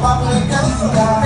papo nem quer estudar